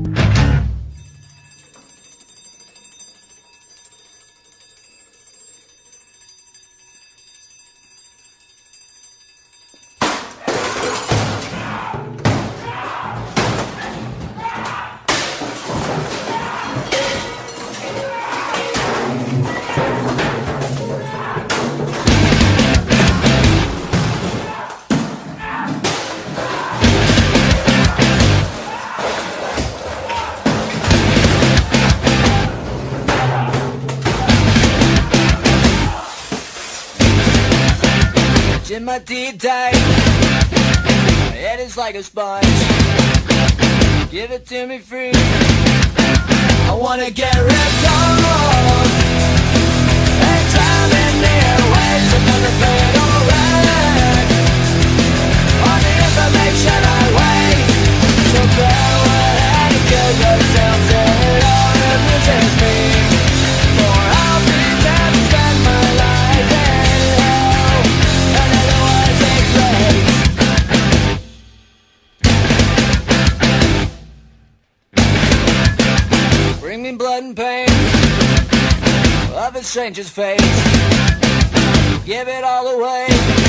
you. In my teeth tight. My head is like a sponge. Give it to me free. I wanna get ripped Bring blood and pain of a stranger's face. Give it all away.